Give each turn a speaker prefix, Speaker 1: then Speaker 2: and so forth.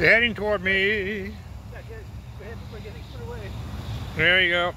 Speaker 1: They're heading toward me. There you go.